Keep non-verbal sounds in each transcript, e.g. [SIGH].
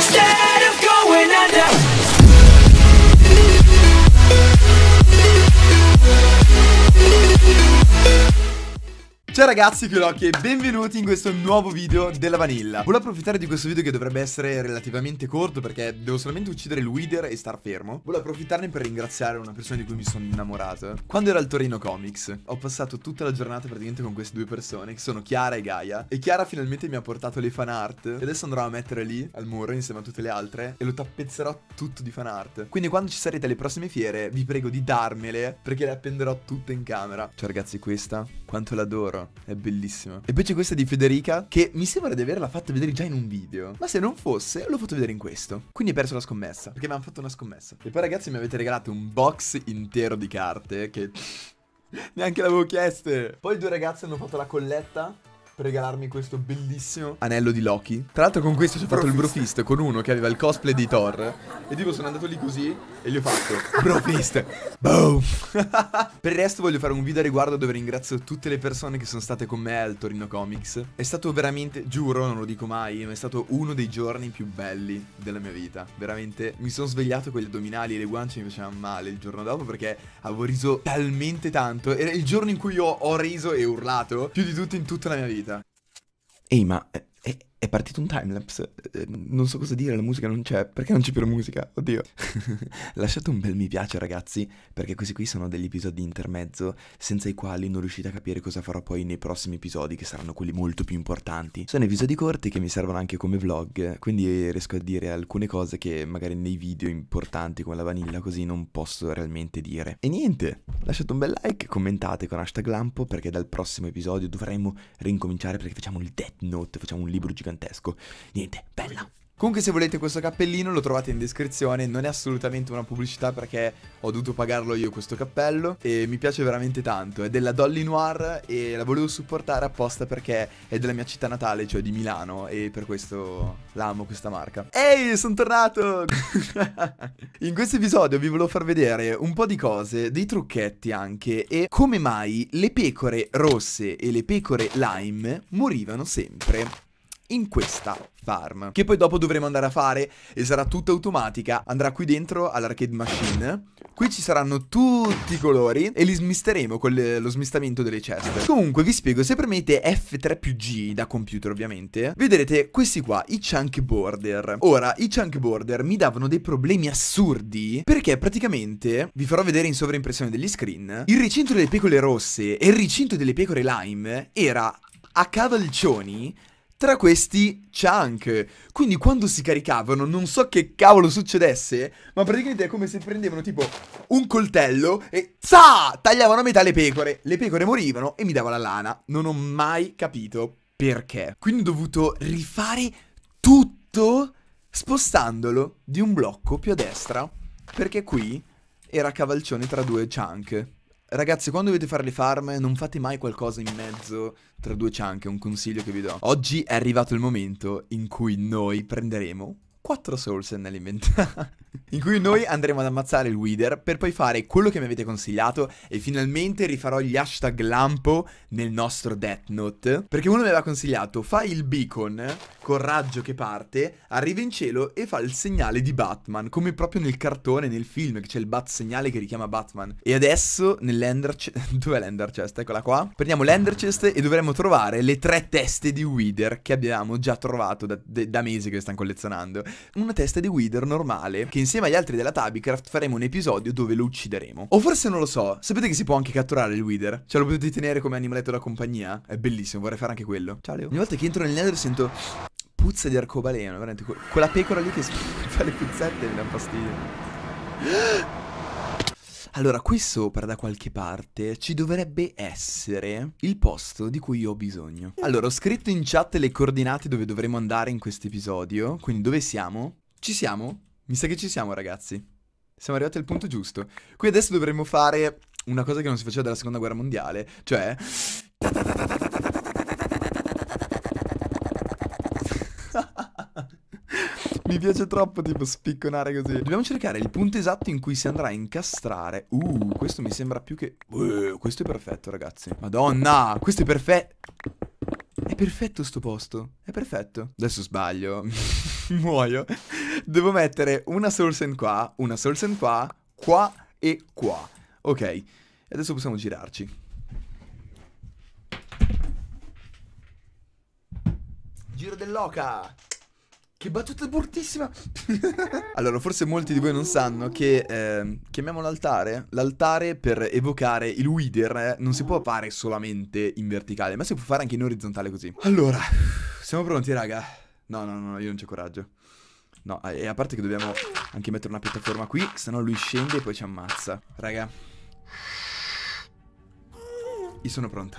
stay. Ciao ragazzi, Loki e benvenuti in questo nuovo video della Vanilla. Volevo approfittare di questo video che dovrebbe essere relativamente corto perché devo solamente uccidere il Wither e star fermo. Volevo approfittarne per ringraziare una persona di cui mi sono innamorato. Quando ero al Torino Comics ho passato tutta la giornata praticamente con queste due persone che sono Chiara e Gaia. E Chiara finalmente mi ha portato le fan art. E adesso andrò a mettere lì al muro insieme a tutte le altre E lo tappezzerò tutto di fan art. Quindi quando ci sarete alle prossime fiere vi prego di darmele perché le appenderò tutte in camera. Ciao ragazzi questa, quanto l'adoro è bellissimo. E poi c'è questa di Federica, che mi sembra di averla fatta vedere già in un video. Ma se non fosse, l'ho fatto vedere in questo. Quindi hai perso la scommessa, perché mi hanno fatto una scommessa. E poi ragazzi mi avete regalato un box intero di carte, che... [LAUGHS] Neanche l'avevo chieste. Poi due ragazze hanno fatto la colletta per regalarmi questo bellissimo anello di Loki. Tra l'altro con questo ci ho fatto il brofist con uno che aveva il cosplay di Thor. E tipo sono andato lì così e gli ho fatto brofist. Boom. [LAUGHS] per il resto voglio fare un video a riguardo dove ringrazio tutte le persone che sono state con me al Torino Comics. È stato veramente, giuro, non lo dico mai, ma è stato uno dei giorni più belli della mia vita. Veramente mi sono svegliato con gli addominali e le guance mi facevano male il giorno dopo perché avevo riso talmente tanto. Era il giorno in cui io ho riso e urlato più di tutto in tutta la mia vita. Ehi, ma è, è- è partito un timelapse? Eh, Non so cosa dire, la musica non c'è. Perché non c'è più la musica? Oddio. [LAUGHS] Lasciate un bel mi piace, ragazzi, perché questi qui sono degli episodi intermezzo, senza i quali non riuscite a capire cosa farò poi nei prossimi episodi, che saranno quelli molto più importanti. Sono episodi corti che mi servono anche come vlog, quindi riesco a dire alcune cose che magari nei video importanti come la vanilla così non posso realmente dire. E niente, lasciate un bel like, commentate con hashtag lampo, perché dal prossimo episodio dovremmo rincominciare perché facciamo il Death Note, facciamo un libro gigantesco. Niente, bella! Comunque se volete questo cappellino lo trovate in descrizione, non è assolutamente una pubblicità perché ho dovuto pagarlo io questo cappello e mi piace veramente tanto, è della Dolly Noir e la volevo supportare apposta perché è della mia città natale, cioè di Milano e per questo l'amo questa marca. Ehi, sono tornato! [LAUGHS] in questo episodio vi volevo far vedere un po' di cose, dei trucchetti anche e come mai le pecore rosse e le pecore lime morivano sempre in questa farm Che poi dopo dovremo andare a fare E sarà tutta automatica. Andrà qui dentro all'arcade machine. Qui ci saranno tutti i colori E li smisteremo con le- lo smistamento delle ceste. Comunque vi spiego Se premete F3 più G da computer ovviamente Vedrete questi qua I chunk border. Ora i chunk border mi davano dei problemi assurdi Perché praticamente Vi farò vedere in sovraimpressione degli screen Il recinto delle pecore rosse E il recinto delle pecore lime Era a cavalcioni tra questi chunk. Quindi quando si caricavano non so che cavolo succedesse, ma praticamente è come se prendevano tipo un coltello e za! tagliavano a metà le pecore. Le pecore morivano e mi dava la lana. Non ho mai capito perché. Quindi ho dovuto rifare tutto spostandolo di un blocco più a destra, perché qui era cavalcione tra due chunk. Ragazzi, quando dovete fare le farm, non fate mai qualcosa in mezzo tra due chunk, è un consiglio che vi do. Oggi è arrivato il momento in cui noi prenderemo 4 souls nell'inventario. In cui noi andremo ad ammazzare il Wither per poi fare quello che mi avete consigliato e finalmente rifarò gli hashtag lampo nel nostro Death Note. Perché uno mi aveva consigliato, fai il beacon col raggio che parte, arriva in cielo e fa il segnale di Batman, come proprio nel cartone, nel film, che c'è il bat segnale che richiama Batman. E adesso nell'Ender chest... [LAUGHS] Dov'è l'Ender chest? Eccola qua. Prendiamo l'Ender chest e dovremo trovare le tre teste di Wither che abbiamo già trovato da, da mesi che stanno collezionando. Una testa di Wither normale, che insieme agli altri della Tabicraft faremo un episodio dove lo uccideremo. O forse non lo so, sapete che si può anche catturare il Wither? Cioè lo potete tenere come animaletto da compagnia? È bellissimo, vorrei fare anche quello. Ciao Leo. Ogni volta che entro nel Nether sento puzza di arcobaleno, veramente. que- Quella pecora lì che [LAUGHS] fa le puzzette mi dà fastidio. [GASPS] Allora, qui sopra da qualche parte ci dovrebbe essere il posto di cui ho bisogno. Allora, ho scritto in chat le coordinate dove dovremo andare in questo episodio. Quindi dove siamo? Ci siamo? Mi sa che ci siamo, ragazzi. Siamo arrivati al punto giusto. Qui adesso dovremmo fare una cosa che non si faceva dalla seconda guerra mondiale, cioè... [LAUGHS] Mi piace troppo tipo spicconare così. Dobbiamo cercare il punto esatto in cui si andrà a incastrare. Uh, questo mi sembra più che... Uh, questo è perfetto, ragazzi. Madonna, questo è perfetto. È perfetto sto posto. È perfetto. Adesso sbaglio. [LAUGHS] Muoio. Devo mettere una Soulsen qua, una Soulsen qua, qua e qua. Ok. E adesso possiamo girarci. Giro dell'oca. Che battuta bruttissima! [LAUGHS] allora, forse molti di voi non sanno che eh, chiamiamo l'altare. L'altare per evocare il Wither eh, non si può fare solamente in verticale, ma si può fare anche in orizzontale così. Allora, siamo pronti, raga? No, no, no, io non c'ho coraggio. No, e a parte che dobbiamo anche mettere una piattaforma qui, se no lui scende e poi ci ammazza. Raga. Io sono pronto.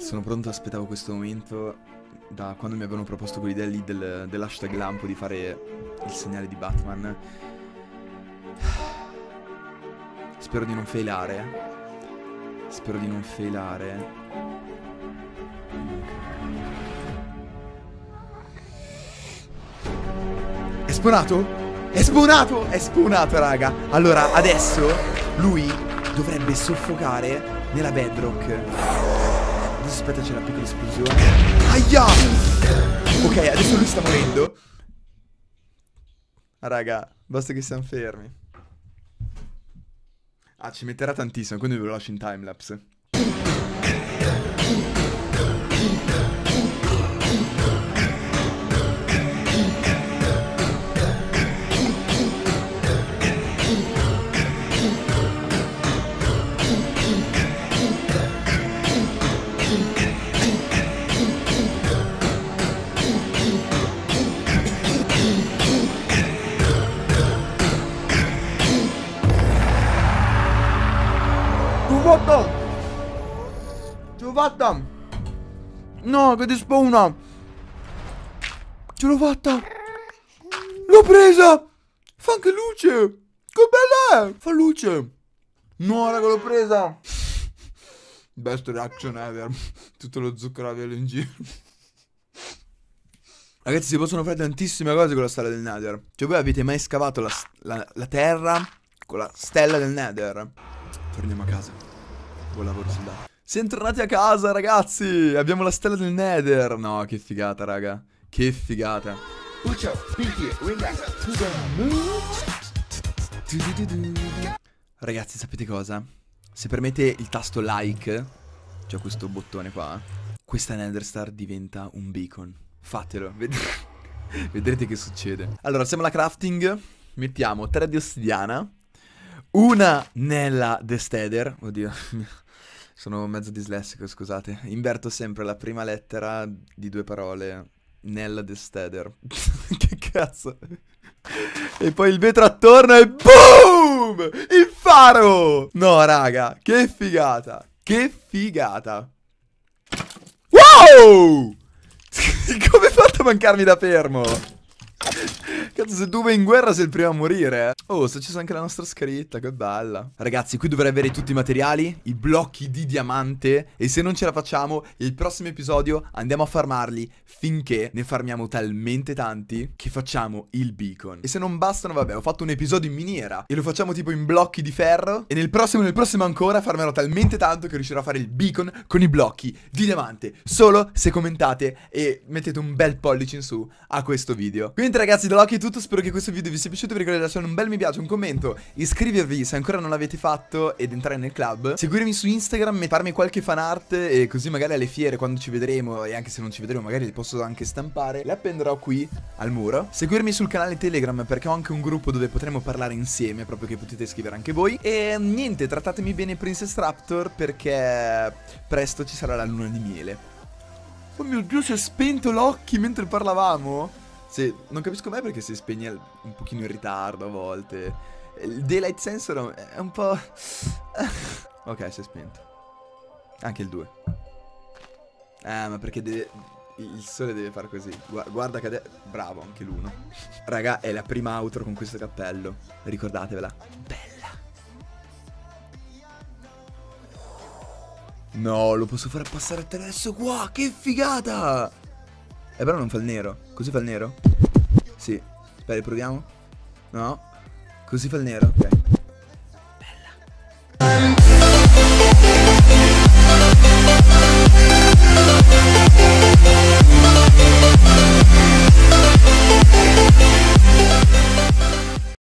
Sono pronto, aspettavo questo momento da quando mi avevano proposto quell'idea lì del, dell'hashtag lampo di fare il segnale di Batman. Spero di non failare. Spero di non failare. È spawnato? È spawnato! È spawnato, raga! Allora, adesso lui dovrebbe soffocare nella bedrock. Adesso aspetta c'è una piccola esplosione Aia Ok adesso lui sta morendo Raga Basta che siamo fermi Ah ci metterà tantissimo Quindi ve lo lascio in timelapse Ce l'ho fatta! No, che ti spawna! Ce l'ho fatta! L'ho presa! Fa anche luce! Che bella è! Fa luce! No, raga, l'ho presa! Best reaction ever. Tutto lo zucchero a velo in giro. Ragazzi, si possono fare tantissime cose con la stella del Nether. Cioè, voi avete mai scavato la, la, la terra con la stella del Nether? Torniamo a casa. Buon lavoro soldato. Siamo tornati a casa, ragazzi. Abbiamo la stella del Nether. No, che figata, raga. Che figata. Ragazzi, sapete cosa? Se premete il tasto like, cioè questo bottone qua, questa Nether Star diventa un beacon. Fatelo, ved [LAUGHS] vedrete che succede. Allora, siamo alla crafting. Mettiamo 3 di ossidiana. Una nella The Steader. Oddio, [LAUGHS] sono mezzo dislessico, scusate. Inverto sempre la prima lettera di due parole. Nella The Steader. [LAUGHS] che cazzo. E poi il vetro attorno e BOOM! Il faro! No, raga, che figata. Che figata. Wow! [LAUGHS] Come hai fatto a mancarmi da fermo? Cazzo, se tu vai in guerra sei il primo a morire. Oh, sta c'è anche la nostra scritta, che bella. Ragazzi, qui dovrei avere tutti i materiali, i blocchi di diamante. E se non ce la facciamo, il prossimo episodio andiamo a farmarli finché ne farmiamo talmente tanti che facciamo il beacon. E se non bastano, vabbè, ho fatto un episodio in miniera e lo facciamo tipo in blocchi di ferro. E nel prossimo, nel prossimo ancora farmelo talmente tanto che riuscirò a fare il beacon con i blocchi di diamante. Solo se commentate e mettete un bel pollice in su a questo video. Quindi ragazzi, da Loki tutto tutto, spero che questo video vi sia piaciuto, vi ricordo di lasciare un bel mi piace, un commento, iscrivervi se ancora non l'avete fatto ed entrare nel club, seguirmi su Instagram e farmi qualche fan art e così magari alle fiere quando ci vedremo e anche se non ci vedremo magari li posso anche stampare, le appenderò qui al muro. Seguirmi sul canale Telegram perché ho anche un gruppo dove potremo parlare insieme, proprio che potete scrivere anche voi. E niente, trattatemi bene Princess Raptor perché presto ci sarà la luna di miele. Oh mio Dio, si è spento l'occhio mentre parlavamo. Se, non capisco mai perché si spegne un pochino in ritardo a volte. Il daylight sensor è un po'... [LAUGHS] ok, si è spento. Anche il 2. Eh, ma perché deve... Il sole deve fare così. Guarda che... Bravo, anche l'uno. Raga, è la prima outro con questo cappello. Ricordatevela. Bella. No, lo posso fare passare attraverso qua. Che figata! Eh però non fa il nero. Così fa il nero? Sì. Aspetta, proviamo. No. Così fa il nero. Ok.